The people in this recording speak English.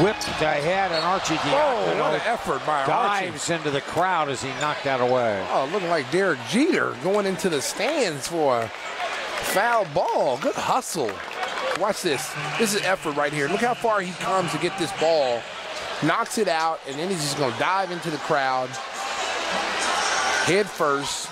whipped ahead, and Archie Oh, what an effort by Archie. dives into the crowd as he knocked that away. Oh, looking like Derek Jeter going into the stands for a foul ball. Good hustle. Watch this. This is effort right here. Look how far he comes to get this ball. Knocks it out, and then he's just going to dive into the crowd head first.